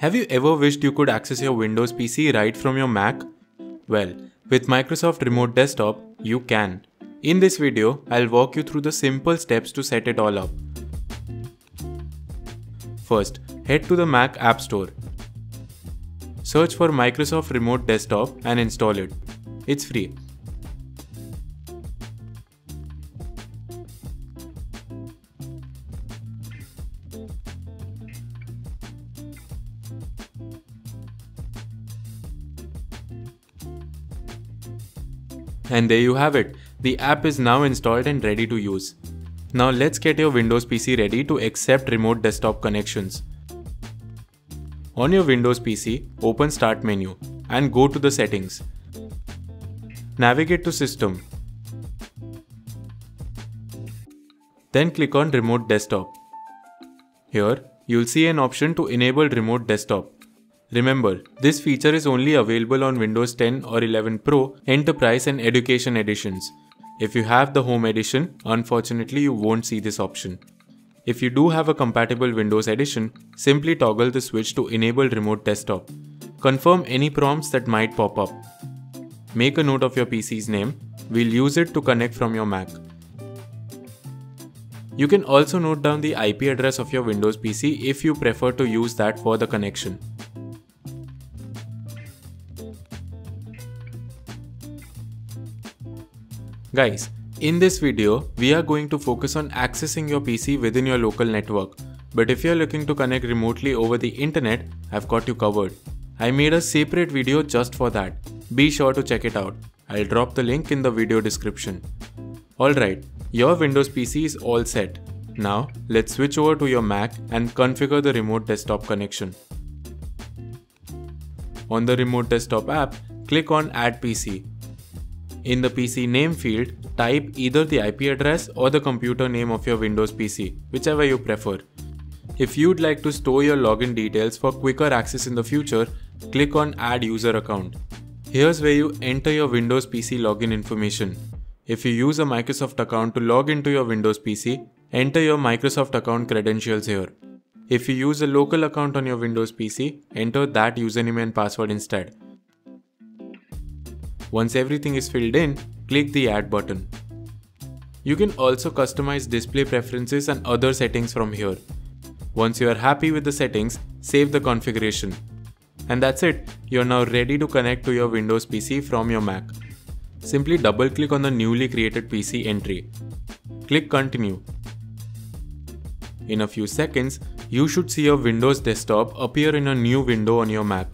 Have you ever wished you could access your Windows PC right from your Mac? Well, with Microsoft Remote Desktop, you can. In this video, I'll walk you through the simple steps to set it all up. First, head to the Mac App Store. Search for Microsoft Remote Desktop and install it. It's free. And there you have it. The app is now installed and ready to use. Now let's get your Windows PC ready to accept remote desktop connections. On your Windows PC, open Start menu and go to the settings. Navigate to System. Then click on Remote Desktop. Here, you'll see an option to enable Remote Desktop. Remember, this feature is only available on Windows 10 or 11 Pro, Enterprise and Education editions. If you have the Home edition, unfortunately you won't see this option. If you do have a compatible Windows edition, simply toggle the switch to enable remote desktop. Confirm any prompts that might pop up. Make a note of your PC's name, we'll use it to connect from your Mac. You can also note down the IP address of your Windows PC if you prefer to use that for the connection. Guys, in this video, we are going to focus on accessing your PC within your local network. But if you're looking to connect remotely over the internet, I've got you covered. I made a separate video just for that. Be sure to check it out. I'll drop the link in the video description. Alright, your Windows PC is all set. Now, let's switch over to your Mac and configure the remote desktop connection. On the remote desktop app, click on Add PC in the PC name field, type either the IP address or the computer name of your Windows PC, whichever you prefer. If you'd like to store your login details for quicker access in the future, click on Add User Account. Here's where you enter your Windows PC login information. If you use a Microsoft account to log into your Windows PC, enter your Microsoft account credentials here. If you use a local account on your Windows PC, enter that username and password instead. Once everything is filled in, click the Add button. You can also customize display preferences and other settings from here. Once you are happy with the settings, save the configuration. And that's it, you're now ready to connect to your Windows PC from your Mac. Simply double click on the newly created PC entry. Click continue. In a few seconds, you should see your Windows desktop appear in a new window on your Mac.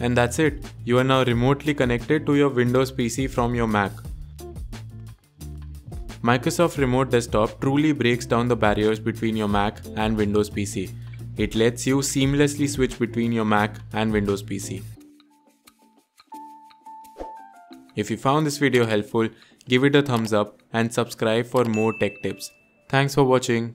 And that's it, you are now remotely connected to your Windows PC from your Mac. Microsoft Remote Desktop truly breaks down the barriers between your Mac and Windows PC. It lets you seamlessly switch between your Mac and Windows PC. If you found this video helpful, give it a thumbs up and subscribe for more tech tips. Thanks for watching.